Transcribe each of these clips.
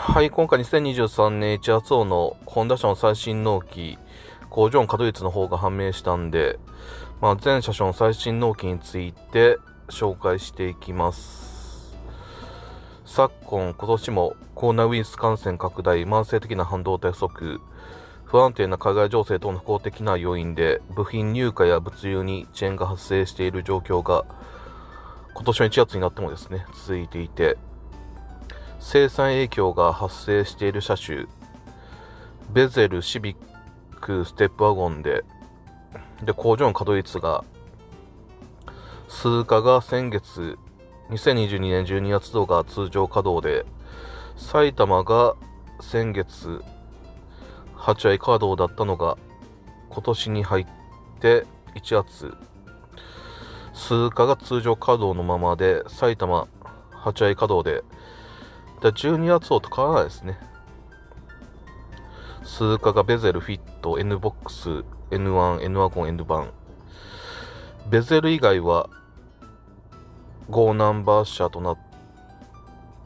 はい、今回2023年1月号のホンダ車の最新納期、工場の稼働率の方が判明したんで、まあ、全車種の最新納期について紹介していきます。昨今、今年もコロナウイルス感染拡大、慢性的な半導体不足、不安定な海外情勢等の不公的な要因で部品入荷や物流に遅延が発生している状況が今年の1月になってもですね続いていて生産影響が発生している車種ベゼル、シビック、ステップワゴンでで工場の稼働率が数価が先月2022年12月度が通常稼働で埼玉が先月8割稼働だったのが今年に入って1月。数価が通常稼働のままで埼玉8割稼働でで12月をと変わらないですね数価がベゼルフィット N ボックス N1 N ワゴン N 版ベゼル以外は5ナンバー車となっ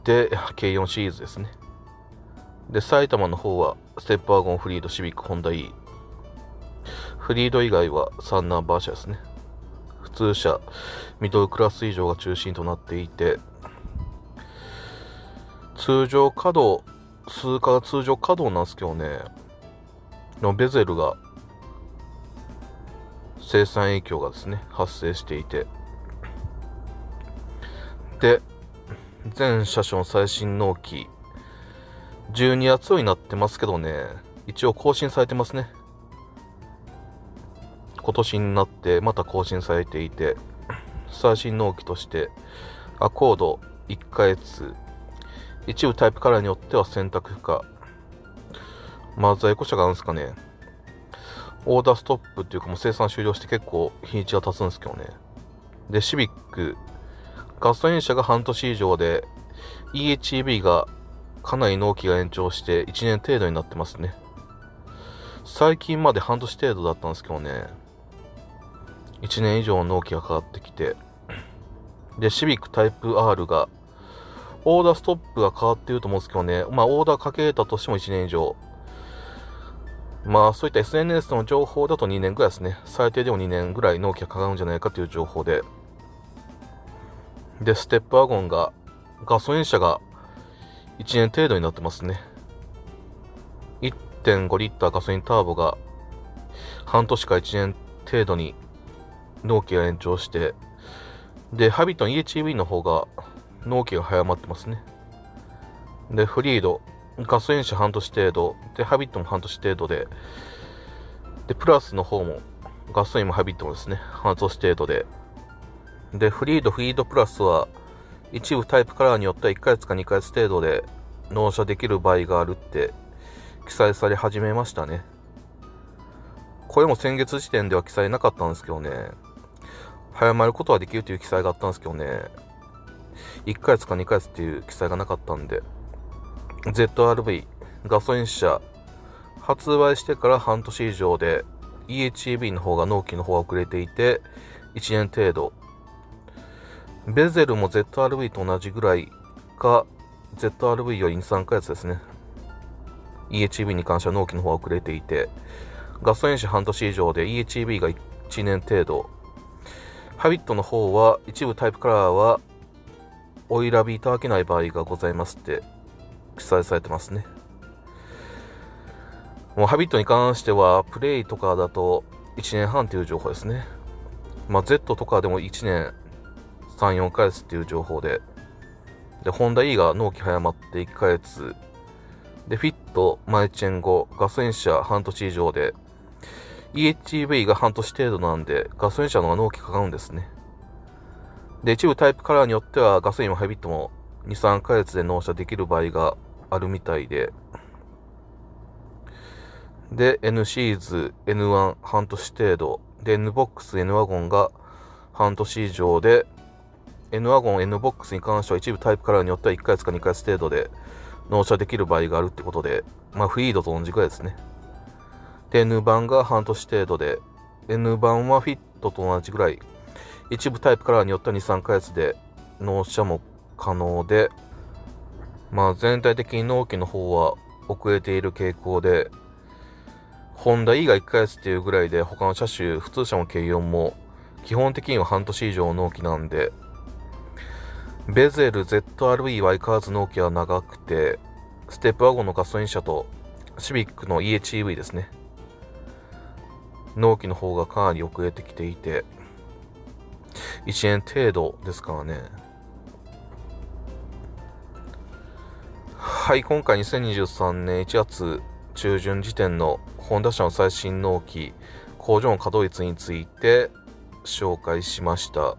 て軽4シリーズですねで埼玉の方はステップワゴン、フリード、シビック、ホンダ E。フリード以外は3ナンバー車ですね。普通車、ミドルクラス以上が中心となっていて、通常稼働、数価が通常稼働なんですけどね、のベゼルが生産影響がですね、発生していて、で、全車種の最新納期、12月になってますけどね、一応更新されてますね。今年になってまた更新されていて、最新納期として、アコード1ヶ月、一部タイプカラーによっては選択不可。まあ、在庫車があるんですかね。オーダーストップっていうかもう生産終了して結構日にちが経つんですけどね。で、シビック、ガソリン車が半年以上で、EHEV がかなり納期が延長して1年程度になってますね。最近まで半年程度だったんですけどね、1年以上納期がかかってきて、で、シビックタイプ R が、オーダーストップが変わっていると思うんですけどね、まあ、オーダーかけたとしても1年以上。まあ、そういった SNS の情報だと2年ぐらいですね。最低でも2年ぐらい納期がかかるんじゃないかという情報で。で、ステップワゴンが、ガソリン車が1年程度になってますね。1.5リッターガソリンターボが半年か1年程度に納期が延長して、で、ハビトの EHEV の方が納期が早まってますね。で、フリード、ガソリン車半年程度、で、ハビットも半年程度で、で、プラスの方も、ガソリンもハビットもですね、半年程度で、で、フリード、フリードプラスは、一部タイプカラーによっては1ヶ月か2ヶ月程度で納車できる場合があるって記載され始めましたね。これも先月時点では記載なかったんですけどね、早まることはできるという記載があったんですけどね、1ヶ月か2ヶ月っていう記載がなかったんで、ZRV、ガソリン車、発売してから半年以上で EHEV の方が納期の方が遅れていて、1年程度ベゼルも ZRV と同じぐらいか、ZRV より2、3ヶ月ですね。EHEV に関しては納期の方が遅れていて、ガソリン車半年以上で EHEV が1年程度、ハビットの方は一部タイプカラーはお選びいただけない場合がございますって記載されてますね。もうハビットに関してはプレイとかだと1年半という情報ですね。まあ Z とかでも1年3、4ヶ月っていう情報で、で、ホンダ E が納期早まって1ヶ月、で、フィット、マイチェン後、ガソリン車半年以上で、EHEV が半年程度なんで、ガソリン車の方が納期かかるんですね。で、一部タイプカラーによっては、ガソリンもハイビットも2、3ヶ月で納車できる場合があるみたいで、で、N シーズ、N1 半年程度、で、N ボックス、N ワゴンが半年以上で、N ワゴン、N ボックスに関しては一部タイプカラーによっては1ヶ月か2ヶ月程度で納車できる場合があるってことで、まあフリードと同じくらいですね。で、N 版が半年程度で、N 版はフィットと同じぐらい、一部タイプカラーによっては2、3ヶ月で納車も可能で、まあ全体的に納期の方は遅れている傾向で、ホンダ以外1ヶ月っていうぐらいで他の車種、普通車も軽4も基本的には半年以上納期なんで、ベゼル ZRE は相変わらず納期は長くて、ステップワゴンのガソリン車とシビックの EHEV ですね。納期の方がかなり遅れてきていて、1年程度ですからね。はい、今回2023年1月中旬時点のホンダ車の最新納期、工場の稼働率について紹介しました。